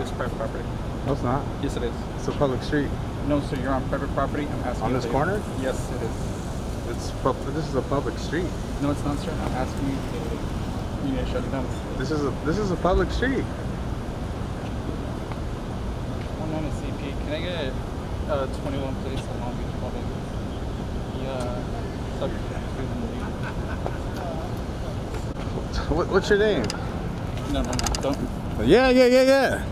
It's private property. No, it's not. Yes, it is. It's a public street. No, sir, you're on private property. I'm asking On this corner? Yes, it is. It's this is a public street. No, it's not, sir. I'm asking you to. You need to shut it down. This is a this is a public street. One moment, CP. Can I get uh, 21 place in Long Beach Public? Yeah. Subject to the what's your name? No, no, no. Don't. Yeah, yeah, yeah, yeah.